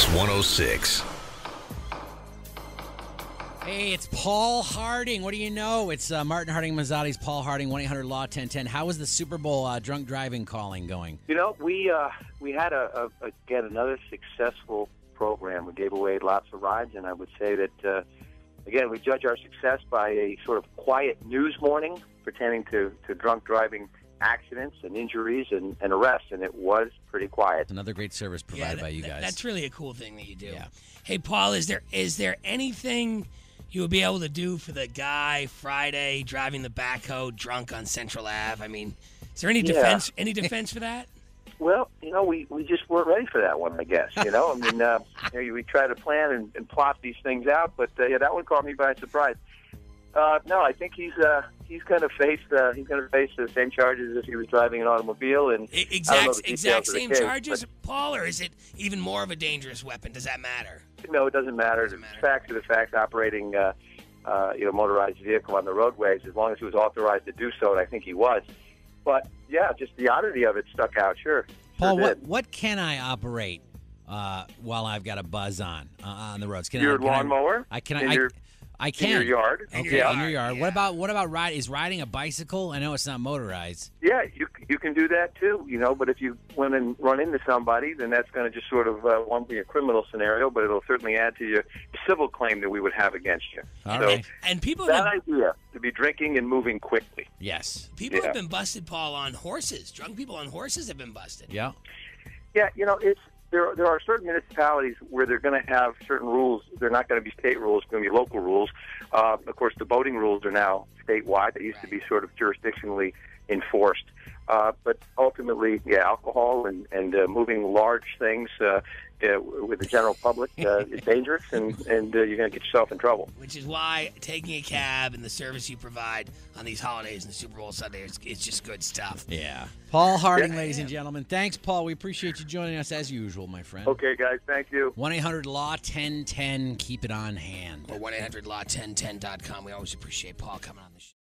PYX 106. Hey, it's Paul Harding. What do you know? It's uh, Martin Harding Mazzotti's Paul Harding, 1 800 Law 1010. How was the Super Bowl uh, drunk driving calling going? You know, we uh, we had a, a again another successful program. We gave away lots of rides, and I would say that uh, again we judge our success by a sort of quiet news morning pertaining to, to drunk driving accidents and injuries and, and arrests, and it was pretty quiet. Another great service provided that- by you that- guys. That's really a cool thing that you do. Yeah. Hey, Paul, is there is there anything you would be able to do for the guy Friday driving the backhoe drunk on Central Ave? I mean, is there any Yeah. defense any defense for that? Well, you know, we, we just weren't ready for that one, I guess. You know, I mean, uh, you know, we try to plan and, and plot these things out, but uh, yeah, that one caught me by surprise. Uh, no, I think he's uh, he's going to face uh, he's going to face the same charges as if he was driving an automobile, and I- I don't know Exact the exact same case, charges, Paul, or is it even more of a dangerous weapon? Does that matter? no, it doesn't matter. Doesn't the matter. fact of the fact, operating uh, uh, you know motorized vehicle on the roadways, as long as he was authorized to do so, and I think he was. But yeah, just the oddity of it stuck out. Sure, Paul, sure what, did. what can I operate uh, while I've got a buzz on uh, on the roads? Can Your I, can I- lawnmower I can. in I, your- I in can. your yard? Okay, Yeah. in your yard. Yeah. What about what about ride? Is riding a bicycle? I know it's not motorized. Yeah, you you can do that too, you know. But if you went and run into somebody, then that's going to just sort of uh, won't be a criminal scenario, but it'll certainly add to your civil claim that we would have against you. All so right. And people that have, idea to be drinking and moving quickly. Yes. people yeah. have been busted, Paul, on horses. Drunk people on horses have been busted. Yeah. Yeah, you know, it's there. There are certain municipalities where they're going to have certain rules. They're not going to be state rules. they're Going to be local rules. Uh, of course, the boating rules are now statewide. They used to be sort of jurisdictionally enforced. Uh, but ultimately, yeah, alcohol and and uh, moving large things uh, uh, with the general public uh, is dangerous, and and uh, you're going to get yourself in trouble. Which is why taking a cab and the service you provide on these holidays and the Super Bowl Sunday is it's just good stuff. Yeah. Paul Harding, Yeah. ladies and gentlemen. Thanks, Paul. We appreciate you joining us as usual, my friend. Okay, guys, thank you. 1 800 Law 1010. Keep it on hand. Or 1 800 Law 1010.com. We always appreciate Paul coming on the show.